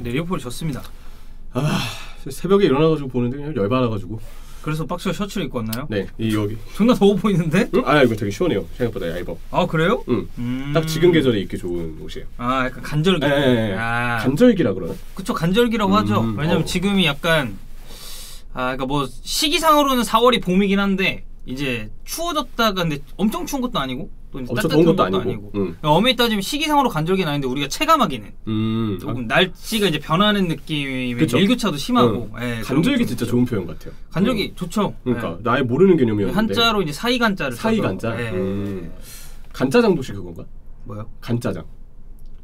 네, 리버풀 졌습니다. 아 새벽에 일어나가지고 보는데 그냥 열받아가지고. 그래서 박스가 셔츠를 입고 왔나요? 네, 이 여기. 존나 더워 보이는데? 응? 아 이거 되게 시원해요. 생각보다 얇아. 아 그래요? 응. 음. 딱 지금 계절에 입기 좋은 옷이에요. 아 약간 간절기. 예, 예, 예. 아 간절기라 그러나? 그쵸 간절기라고 음, 하죠. 왜냐면 어. 지금이 약간 아 그러니까 뭐 시기상으로는 4월이 봄이긴 한데 이제 추워졌다가 근데 엄청 추운 것도 아니고 또 엄청 더운 것도 아니고. 아니고. 응. 엄밀히 따지면 시기상으로 간절기는 아닌데 우리가 체감하기는 음. 조금 날씨가 이제 변하는 느낌이 그쵸. 일교차도 심하고 예, 아, 그런 간절기 게 진짜 좀 좋은 표현 같아요. 간절기 응. 좋죠. 그러니까 예. 나의 모르는 개념이었는데. 한자로 이제 사이 간자를 써서. 사이 간자? 예. 음. 간짜장 도시 그건가? 뭐요? 간짜장.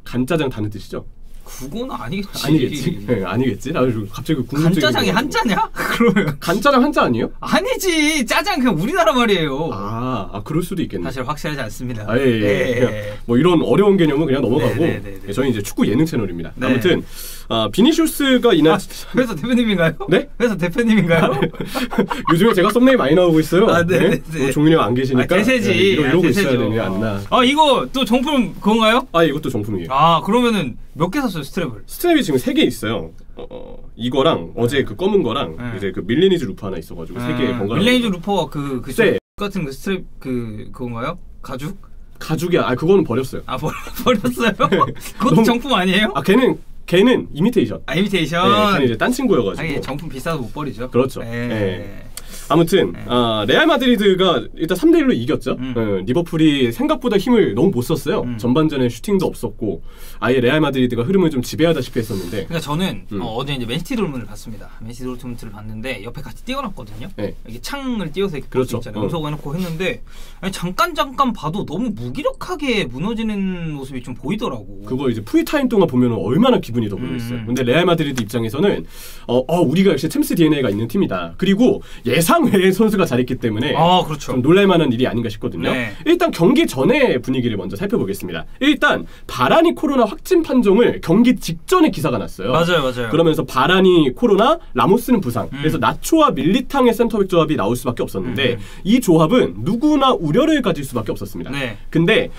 간짜장 다는 뜻이죠? 그거는 아니겠지. 아니겠지? 네, 아니겠지? 나 갑자기 궁금증이 간짜장이. 한자냐? 그러면 간짜장 한자 아니에요? 아니지. 짜장 그냥 우리나라 말이에요. 아, 아 그럴 수도 있겠네. 사실 확실하지 않습니다. 아, 예, 예. 예, 예. 뭐 이런 어려운 개념은 그냥 넘어가고 네, 네, 네, 네. 예, 저희 이제 축구 예능 채널입니다. 네. 아무튼 아, 비니시우스가 이날 아, 회사 대표님인가요? 네? 회사 대표님인가요? 요즘에 제가 썸네일 많이 나오고 있어요. 아, 네, 네, 네. 뭐 종민이 형 안 계시니까 아, 대세지. 예, 이러, 아, 이러고 대세죠. 있어야 되는 게 아니나. 아 이거 또 정품 그건가요? 아 이것도 정품이에요. 아 그러면은 몇 개 샀어요 스트랩을? 스트랩이 지금 세 개 있어요. 어, 어, 이거랑 어제 그 검은 거랑 네. 이제 그 Milanese loop 하나 있어가지고 세 개 번갈아. Milanese loop 그그 네. 같은 그 스트랩 그 그건가요? 가죽? 가죽이야. 아 그거는 버렸어요. 아 버, 버렸어요? 그것도 너무- 정품 아니에요? 아 걔는 걔는 이미테이션. 아 네, 이미테이션. 걔는 이제 딴 친구여가지고. 하긴 정품 비싸서 못 버리죠. 그렇죠. 예. 예. 아무튼 네. 아, 레알 마드리드가 일단 3대 1로 이겼죠. 음. 어, 리버풀이 생각보다 힘을 너무 못 썼어요. 음. 전반전에 슈팅도 없었고 아예 레알 마드리드가 흐름을 좀 지배하다시피 했었는데 그러니까 저는 음. 어, 제 이제 맨시티 돌문을 봤습니다. 맨시티 돌문을 봤는데 옆에 같이 띄워놨거든요. 네. 이게 창을 띄워서 이렇게 그렇죠. 있잖아요. 어. 음소거 해놓고 했는데 아니, 잠깐 잠깐 봐도 너무 무기력하게 무너지는 모습이 좀 보이더라고. 그거 이제 풀타임 동안 보면 얼마나 기분이 더럽겠어요. 음. 근데 레알 마드리드 입장에서는 어, 어, 우리가 역시 챔스 DNA가 있는 팀이다. 그리고 예상 외의 선수가 잘했기 때문에 아 그렇죠. 좀 놀랄만한 일이 아닌가 싶거든요. 네. 일단 경기 전의 분위기를 먼저 살펴보겠습니다. 일단 바라니 코로나 확진 판정을 경기 직전에 기사가 났어요. 맞아요, 맞아요. 그러면서 바라니 코로나, 라모스는 부상. 음. 그래서 나초와 밀리탕의 센터백 조합이 나올 수밖에 없었는데 음. 이 조합은 누구나 우려를 가질 수밖에 없었습니다. 네. 근데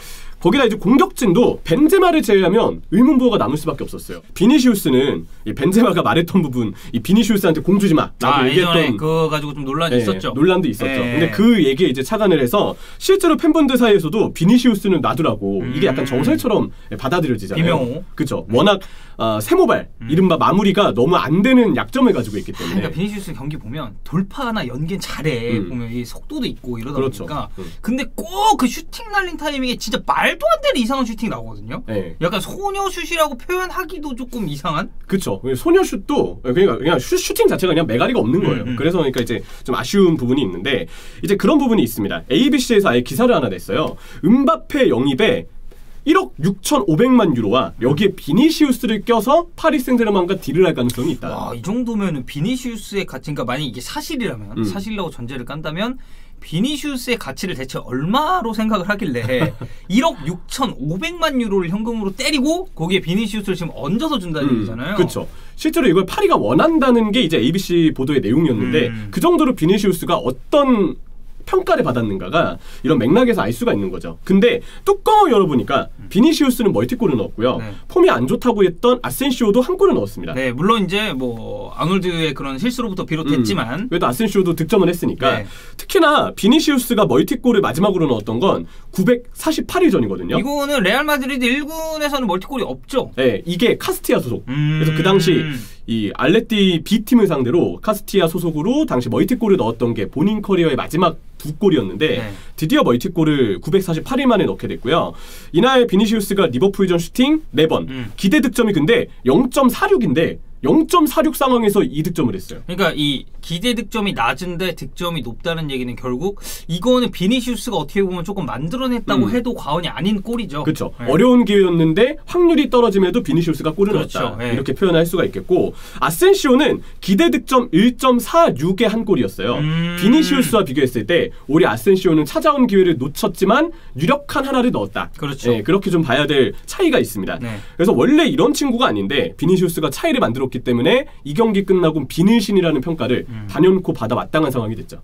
거기다 이제 공격진도 벤제마를 제외하면 의문부호가 남을 수밖에 없었어요. 비니시우스는 이 벤제마가 말했던 부분, 이 비니시우스한테 공 주지 마라고 아 얘기했던 그거 가지고 좀 논란이 예, 있었죠. 논란도 있었죠. 예. 근데 그 얘기에 이제 착안을 해서 실제로 팬분들 사이에서도 비니시우스는 놔두라고 음. 이게 약간 정설처럼 받아들여지잖아요. 비명호. 그죠. 워낙 어, 세모발 음. 이른바 마무리가 너무 안 되는 약점을 가지고 있기 때문에. 그러니까 비니시우스 경기 보면 돌파나 연계는 잘해 음. 보면 이 속도도 있고 이러다 그렇죠. 보니까 음. 근데 꼭 그 슈팅 날린 타이밍에 진짜 말도 안 되는 이상한 슈팅이 나오거든요. 예. 약간 소녀 슛이라고 표현하기도 조금 이상한. 그쵸. 소녀슛도 그러니까 그냥 슈, 슈팅 자체가 그냥 메가리가 없는 거예요. 음, 음. 그래서 그러니까 이제 좀 아쉬운 부분이 있는데 이제 그런 부분이 있습니다. ABC에서 아예 기사를 하나 냈어요. 음바페 영입에 1억 6,500만 유로와 여기에 비니시우스를 껴서 파리 생제르맹과 딜을 할 가능성이 있다. 와, 이 정도면은 비니시우스의 가치, 그러니까 만약 이게 사실이라면 음. 사실이라고 전제를 깐다면 비니시우스의 가치를 대체 얼마로 생각을 하길래 1억 6,500만 유로를 현금으로 때리고 거기에 비니시우스를 지금 얹어서 준다는 얘기잖아요. 그렇죠. 실제로 이걸 파리가 원한다는 게 이제 ABC 보도의 내용이었는데 음. 그 정도로 비니시우스가 어떤 평가를 받았는가가 이런 맥락에서 알 수가 있는 거죠. 근데 뚜껑을 열어보니까 비니시우스는 멀티골을 넣었고요. 네. 폼이 안 좋다고 했던 아센시오도 한 골을 넣었습니다. 네, 물론 이제 뭐 아놀드의 그런 실수로부터 비롯했지만 음. 그래도 아센시오도 득점을 했으니까 네. 특히나 비니시우스가 멀티골을 마지막으로 넣었던 건 948일 전이거든요. 이거는 레알 마드리드 1군에서는 멀티골이 없죠. 네, 이게 카스티아 소속. 음. 그래서 그 당시 이 알레티 B 팀을 상대로 카스티아 소속으로 당시 멀티골을 넣었던 게 본인 커리어의 마지막 두 골이었는데 네. 드디어 멀티골을 948일 만에 넣게 됐고요. 이날 비니시우스가 리버풀전 슈팅 4번. 음. 기대 득점이 근데 0.46인데 0.46 상황에서 2득점을 했어요. 그러니까 이 기대 득점이 낮은데 득점이 높다는 얘기는 결국 이거는 비니시우스가 어떻게 보면 조금 만들어냈다고 음. 해도 과언이 아닌 골이죠. 그렇죠. 네. 어려운 기회였는데 확률이 떨어짐에도 비니시우스가 골을 그렇죠. 넣었다. 네. 이렇게 표현할 수가 있겠고 아센시오는 기대 득점 1.46의 한 골이었어요. 음. 비니시우스와 비교했을 때 우리 아센시오는 찾아온 기회를 놓쳤지만 유력한 하나를 넣었다. 그렇죠. 네, 그렇게 좀 봐야 될 차이가 있습니다. 네. 그래서 원래 이런 친구가 아닌데 비니시우스가 차이를 만들 었기 때문에 이 경기 끝나고 비늘신이라는 평가를 음. 단연코 받아 마땅한 상황이 됐죠.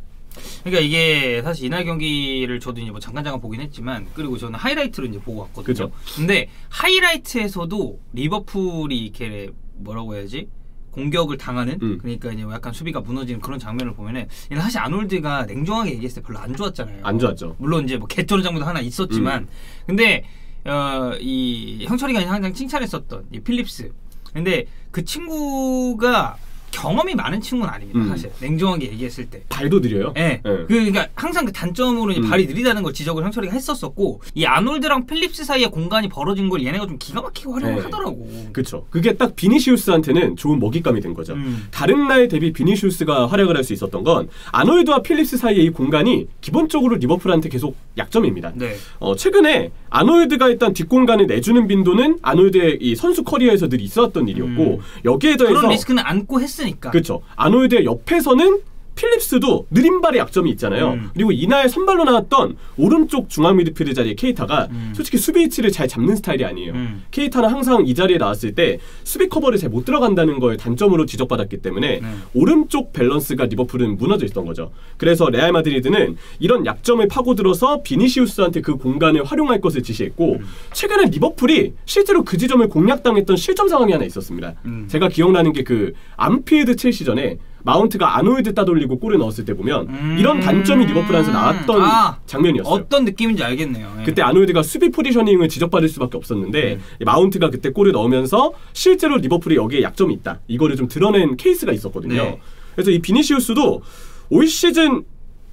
그러니까 이게 사실 이날 경기를 저도 이제 뭐 잠깐 잠깐 보긴 했지만 그리고 저는 하이라이트를 이제 보고 왔거든요. 그죠. 근데 하이라이트에서도 리버풀이 이렇게 뭐라고 해야지 공격을 당하는 음. 그러니까 이제 약간 수비가 무너지는 그런 장면을 보면은 사실 아놀드가 냉정하게 얘기했을 때 별로 안 좋았잖아요. 안 좋았죠. 물론 이제 뭐 개쩌는 장면도 하나 있었지만 음. 근데 어, 이 형철이가 항상 칭찬했었던 이 필립스 근데 그 친구가 경험이 많은 친구는 아닙니다 음. 사실 냉정하게 얘기했을 때 발도 느려요. 예. 예. 그, 그러니까 항상 그 단점으로 음. 발이 느리다는 걸 지적을 형철이가 했었었고 이 아놀드랑 필립스 사이에 공간이 벌어진 걸 얘네가 좀 기가 막히게 활용을 네. 하더라고. 그쵸. 그게 딱 비니시우스한테는 좋은 먹잇감이 된 거죠. 음. 다른 날 대비 비니시우스가 활약을 할 수 있었던 건 아놀드와 필립스 사이의 이 공간이 기본적으로 리버풀한테 계속 약점입니다. 네. 어, 최근에 아놀드가 일단 뒷공간을 내주는 빈도는 아놀드의 이 선수 커리어에서 늘 있었던 일이었고 음. 여기에 더해서 그런 리스크는 안고 했으니까. 그렇죠. 아놀드의 옆에서는 필립스도 느린 발의 약점이 있잖아요. 음. 그리고 이날 선발로 나왔던 오른쪽 중앙 미드필드 자리의 케이타가 음. 솔직히 수비 위치를 잘 잡는 스타일이 아니에요. 음. 케이타는 항상 이 자리에 나왔을 때 수비 커버를 잘 못 들어간다는 걸 단점으로 지적받았기 때문에 네. 오른쪽 밸런스가 리버풀은 무너져 있던 거죠. 그래서 레알 마드리드는 이런 약점을 파고들어서 비니시우스한테 그 공간을 활용할 것을 지시했고 음. 최근에 리버풀이 실제로 그 지점을 공략당했던 실점 상황이 하나 있었습니다. 음. 제가 기억나는 게 그 안필드 첼시전에 마운트가 아놀드 따돌리고 골을 넣었을 때 보면 음. 이런 단점이 리버풀한테 나왔던 아. 장면이었어요. 어떤 느낌인지 알겠네요. 예. 그때 아놀드가 수비 포지셔닝을 지적받을 수밖에 없었는데 음. 마운트가 그때 골을 넣으면서 실제로 리버풀이 여기에 약점이 있다. 이거를 좀 드러낸 케이스가 있었거든요. 네. 그래서 이 비니시우스도 올 시즌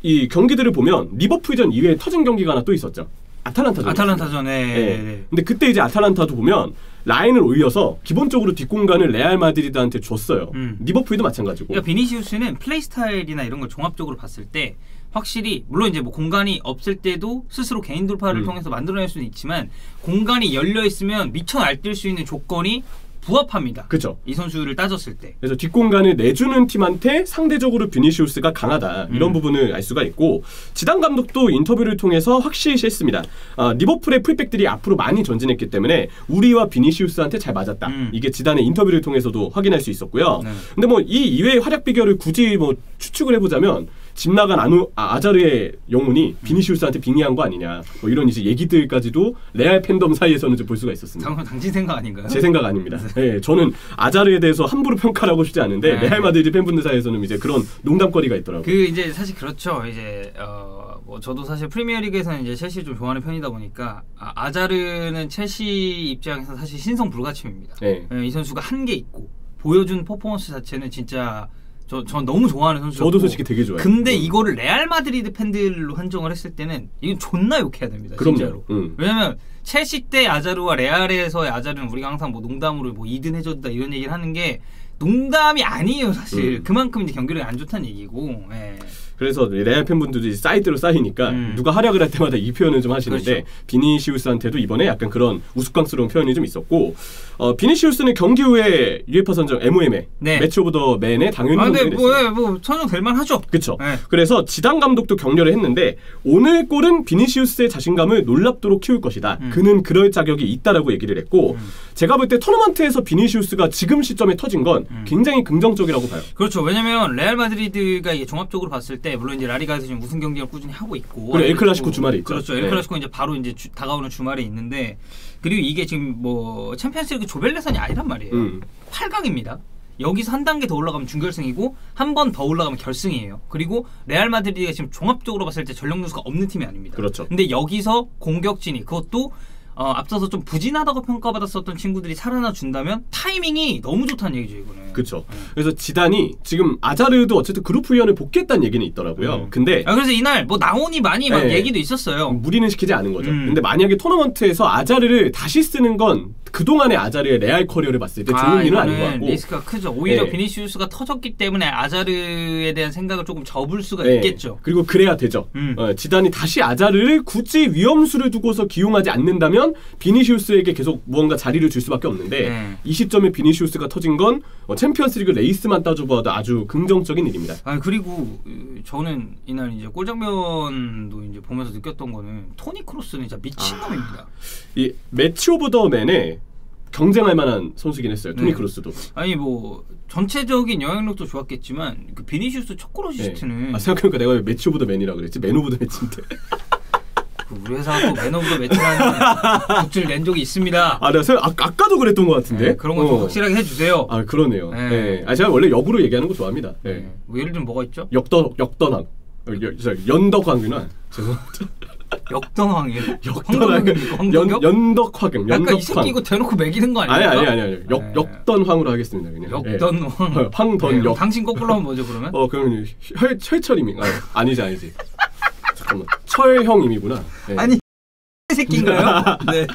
이 경기들을 보면 리버풀전 이외에 터진 경기가 하나 또 있었죠. 아탈란타전. 아탈란타전에 네. 네. 근데 그때 이제 아탈란타도 보면 라인을 올려서 기본적으로 뒷공간을 레알 마드리드한테 줬어요. 음. 리버풀도 마찬가지고. 그러니까 비니시우스는 플레이 스타일이나 이런 걸 종합적으로 봤을 때 확실히 물론 이제 뭐 공간이 없을 때도 스스로 개인 돌파를 음. 통해서 만들어낼 수는 있지만 공간이 열려 있으면 미쳐 날뛸 수 있는 조건이 부합합니다. 그죠. 이 선수를 따졌을 때. 그래서 뒷공간을 내주는 팀한테 상대적으로 비니시우스가 강하다 이런 음. 부분을 알 수가 있고 지단 감독도 인터뷰를 통해서 확실히 했습니다. 아, 리버풀의 풀백들이 앞으로 많이 전진했기 때문에 우리와 비니시우스한테 잘 맞았다. 음. 이게 지단의 인터뷰를 통해서도 확인할 수 있었고요. 네. 근데 뭐 이 이외의 활약 비결을 굳이 뭐 추측을 해보자면 집 나간 아누, 아, 아자르의 영혼이 비니시우스한테 빙의한 거 아니냐 뭐 이런 이제 얘기들까지도 레알 팬덤 사이에서는 좀 볼 수가 있었습니다. 당연 당신 생각 아닌가요? 제 생각 아닙니다. 예, 저는 아자르에 대해서 함부로 평가를 하고 싶지 않은데 네. 레알 마드리드 팬분들 사이에서는 이제 그런 농담거리가 있더라고요. 그 이제 사실 그렇죠. 이제 어 뭐 저도 사실 프리미어리그에서는 이제 첼시 좀 좋아하는 편이다 보니까 아, 아자르는 첼시 입장에서 사실 신성 불가침입니다. 네. 예, 이 선수가 한 게 있고 보여준 퍼포먼스 자체는 진짜 저, 전 너무 좋아하는 선수였고 저도 솔직히 되게 좋아해요. 근데 음. 이거를 레알 마드리드 팬들로 한정을 했을 때는 이건 존나 욕해야 됩니다. 그럼요. 진짜로. 음. 왜냐면 첼시 때 아자르와 레알에서의 아자르는 우리가 항상 뭐 농담으로 뭐 2등 해줬다 이런 얘기를 하는 게 농담이 아니에요 사실. 음. 그만큼 이제 경기력이 안 좋다는 얘기고. 예. 그래서 레알 팬분들이 사이드로 쌓이니까 음. 누가 활약을 할 때마다 이 표현을 좀 하시는데 그렇죠. 비니시우스한테도 이번에 약간 그런 우스꽝스러운 표현이 좀 있었고 어, 비니시우스는 경기 후에 유에파 선정 MOM에 네. match of the man에 당연히 아 근데 선정이 됐습니다. 뭐, 뭐 선정될 만하죠. 그쵸. 네. 그래서 지단 감독도 격려를 했는데 오늘 골은 비니시우스의 자신감을 놀랍도록 키울 것이다. 음. 그는 그럴 자격이 있다라고 얘기를 했고 음. 제가 볼 때 토너먼트에서 비니시우스가 지금 시점에 터진 건 음. 굉장히 긍정적이라고 봐요. 그렇죠. 왜냐면 레알 마드리드가 종합적으로 봤을 때 물론 이제 라리가에서 지금 우승 경쟁을 꾸준히 하고 있고 그리고 엘 클라시코 그리고- 주말에 있죠. 그렇죠. 엘 네. 클라시코 이제 바로 이제 주- 다가오는 주말에 있는데 그리고 이게 지금 뭐 챔피언스리그 조별예선이 아니란 말이에요. 음. 8강입니다. 여기서 한 단계 더 올라가면 준결승이고 한 번 더 올라가면 결승이에요. 그리고 레알 마드리드가 지금 종합적으로 봤을 때 전력 누수가 없는 팀이 아닙니다. 그렇죠. 근데 여기서 공격진이 그것도 어, 앞서서 좀 부진하다고 평가받았었던 친구들이 살아나 준다면 타이밍이 너무 좋다는 얘기죠 이거는. 그렇죠. 네. 그래서 지단이 지금 아자르도 어쨌든 그룹 훈련을 복귀했다는 얘기는 있더라고요. 음. 근데 아, 그래서 이날 뭐 나온이 많이 막 네. 얘기도 있었어요. 무리는 시키지 않은 거죠. 음. 근데 만약에 토너먼트에서 아자르를 다시 쓰는 건 그동안의 아자르의 레알 커리어를 봤을 때 좋은 일은 아닌 것 같고 리스크가 크죠. 오히려 네. 비니시우스가 터졌기 때문에 아자르에 대한 생각을 조금 접을 수가 네. 있겠죠. 그리고 그래야 되죠. 음. 어, 지단이 다시 아자르를 굳이 위험수를 두고서 기용하지 않는다면 비니시우스에게 계속 무언가 자리를 줄 수밖에 없는데 네. 이 시점에 비니시우스가 터진 건 어, 챔피언스리그 레이스만 따져봐도 아주 긍정적인 일입니다. 아 그리고 어, 저는 이날 이제 골 장면도 이제 보면서 느꼈던 거는 토니 크로스는 진짜 미친 아. 놈입니다. 이 match of the man에 경쟁할 만한 선수긴 했어요. 토니 네. 크로스도. 아니 뭐 전체적인 영향력도 좋았겠지만 그 비니시우스 첫골 네. 어시스트는 아, 생각해보니까 내가 왜 match of the man이라 그랬지? man of the match인데. 우리 회사가 또 더 매치라는 굿즈를 낸 적이 있습니다. 아, 내가 생- 아, 아까도 그랬던 것 같은데. 네, 그런 건좀 어. 확실하게 해주세요. 아, 그러네요. 네. 네. 아, 제가 원래 역으로 얘기하는 거 좋아합니다. 네. 네. 뭐 예를 들면 뭐가 있죠? 역던 역던왕. 어, 연덕왕이나 죄송합니다. 역던왕이에요. 역던왕. 연 연덕화경. 약간 이 연덕황. 새끼 이거 대놓고 매기는 거 아니 아니에요? 아니 아니 아니. 역 네. 역던황으로 하겠습니다 그냥. 역던왕. 예. 황던역. 네, 당신 거꾸로 하면 뭐죠 그러면? 어 그러면 혈 철철임인가? 아, 아니지 아니지. 잠깐만 철형 임이구나. 네. 아니 이 새끼인가요? 네.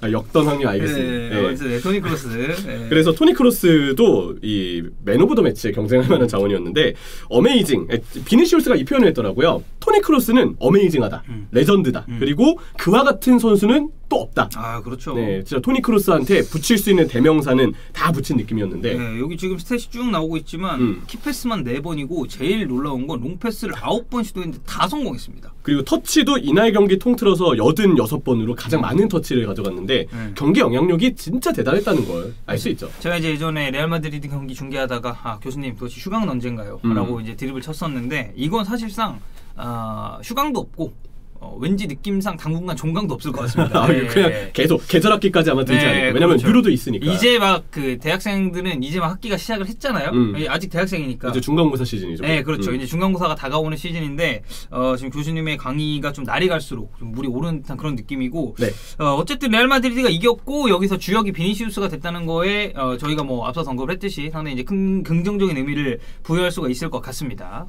아, 역던황이 알겠습니다. 네. 네. 어쨌든 네, 토니 크로스. 네. 그래서 토니 크로스도 이 man of the match에 경쟁할 만한 자원이었는데 amazing 에, 비니시우스가 이 표현을 했더라고요. 토니 크로스는 amazing하다, 음. 레전드다. 음. 그리고 그와 같은 선수는 또 없다. 아 그렇죠. 네, 진짜 토니 크로스한테 붙일 수 있는 대명사는 다 붙인 느낌이었는데 네, 여기 지금 stat이 쭉 나오고 있지만 음. key pass만 4 번이고 제일 놀라운 건 롱패스를 9번 시도했는데 다 성공했습니다. 그리고 터치도 이날 경기 통틀어서 86번으로 가장 많은 터치를 가져갔는데 음. 경기 영향력이 진짜 대단했다는 걸 알 수 있죠. 제가 이제 예전에 레알 마드리드 경기 중계하다가 아 교수님 도대체 휴강은 언젠가요? 음. 라고 이제 드립을 쳤었는데 이건 사실상 아, 휴강도 없고 어, 왠지 느낌상 당분간 종강도 없을 것 같습니다. 아, 네. 그냥 계속 계절 학기까지 아마 들지 네, 않을까. 왜냐면 그렇죠. 유로도 있으니까. 이제 막 그 대학생들은 이제 막 학기가 시작을 했잖아요. 음. 아직 대학생이니까. 이제 중간고사 시즌이죠. 네, 그렇죠. 음. 이제 중간고사가 다가오는 시즌인데 어, 지금 교수님의 강의가 좀 날이 갈수록 좀 물이 오르는 듯한 그런 느낌이고 네. 어, 어쨌든 레알 마드리드가 이겼고 여기서 주역이 비니시우스가 됐다는 거에 어, 저희가 뭐 앞서 언급을 했듯이 상당히 이제 큰 긍정적인 의미를 부여할 수가 있을 것 같습니다.